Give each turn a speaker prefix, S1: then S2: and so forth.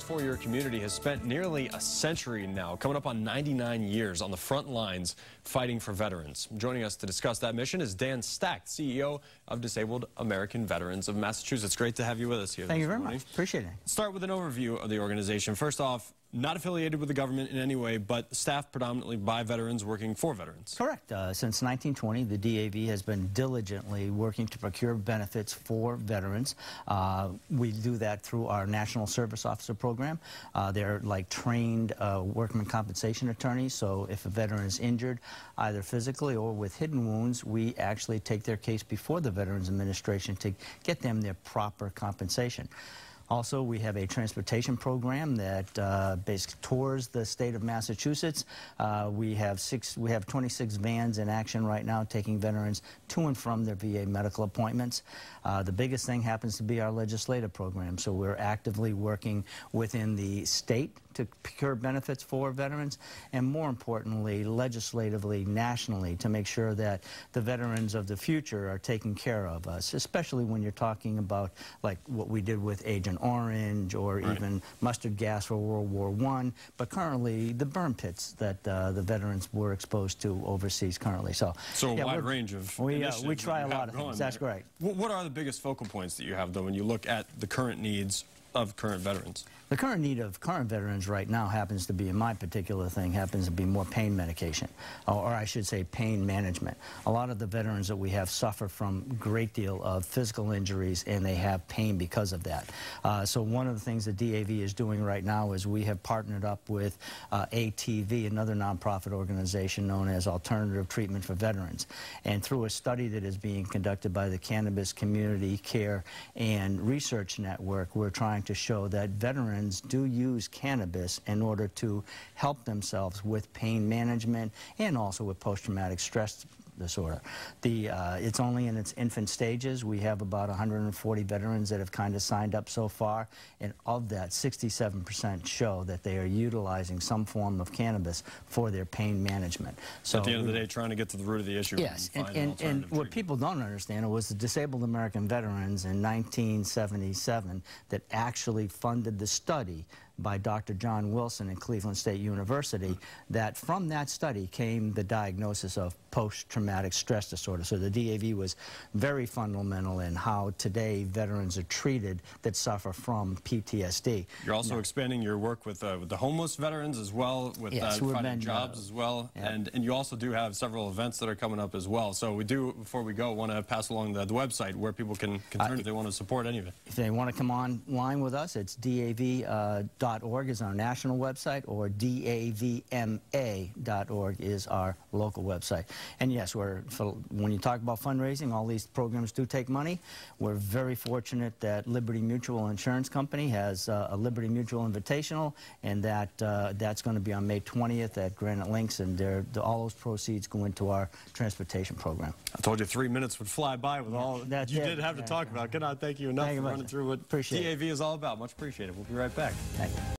S1: Springs 4 Your Community has spent nearly a century now, coming up on 99 years, on the front lines fighting for veterans. Joining us to discuss that mission is Dan Stack, CEO of Disabled American Veterans of Massachusetts. Great to have you with us here.
S2: Thank you very
S1: morning.
S2: much. Appreciate it.
S1: Start with an overview of the organization. First off, not affiliated with the government in any way, but staffed predominantly by veterans working for veterans.
S2: Correct. Uh, since 1920, the DAV has been diligently working to procure benefits for veterans. Uh, we do that through our National Service Officer Program. Uh, they're like trained uh, workman compensation attorneys, so if a veteran is injured, either physically or with hidden wounds, we actually take their case before the Veterans Administration to get them their proper compensation. Also, we have a transportation program that uh, basically tours the state of Massachusetts. Uh, we have six, we have 26 vans in action right now, taking veterans to and from their VA medical appointments. Uh, the biggest thing happens to be our legislative program. So we're actively working within the state to procure benefits for veterans, and more importantly, legislatively, nationally, to make sure that the veterans of the future are taken care of us, especially when you're talking about like what we did with Agent Orange or right. even mustard gas for World War I, but currently the burn pits that uh, the veterans were exposed to overseas currently. So,
S1: so a yeah, wide range of
S2: we, uh, we try a lot of things. That's great.
S1: What are the biggest focal points that you have, though, when you look at the current needs of current veterans?
S2: The current need of current veterans right now happens to be, in my particular thing, happens to be more pain medication, or, I should say pain management. A lot of the veterans that we have suffer from a great deal of physical injuries and they have pain because of that. Uh, so one of the things that DAV is doing right now is we have partnered up with uh, ATV, another nonprofit organization known as Alternative Treatment for Veterans. And through a study that is being conducted by the Cannabis Community Care and Research Network, we're trying to show that veterans do use cannabis in order to help themselves with pain management and also with post-traumatic stress disorder. The, uh, it's only in its infant stages. We have about 140 veterans that have kind of signed up so far, and of that, 67% show that they are utilizing some form of cannabis for their pain management.
S1: So at the end of the day, trying to get to the root of the issue.
S2: Yes, and, and, and, and what people don't understand was the Disabled American Veterans in 1977 that actually funded the study by Dr. John Wilson at Cleveland State University that from that study came the diagnosis of post-traumatic stress disorder. So the DAV was very fundamental in how today veterans are treated that suffer from PTSD.
S1: You're also now, expanding your work with, uh, with, the homeless veterans as well, with
S2: yes,
S1: uh, finding been, jobs uh, as well, yeah. and, and you also do have several events that are coming up as well. So we do, before we go, want to pass along the, the website where people can, can turn uh, if they want to support any of it.
S2: If they want to come online with us, it's dav.org uh, is our national website, or davma.org is our local website. And yes, we're, when you talk about fundraising, all these programs do take money. We're very fortunate that Liberty Mutual Insurance Company has uh, a Liberty Mutual Invitational, and that uh, that's going to be on May 20th at Granite Links, and all those proceeds go into our transportation program.
S1: I told you three minutes would fly by with yeah, all that you it. did have to yeah, talk yeah. about. Cannot thank you enough thank for running through what Appreciate DAV it. is all about. Much appreciated. We'll be right back.
S2: Thank you.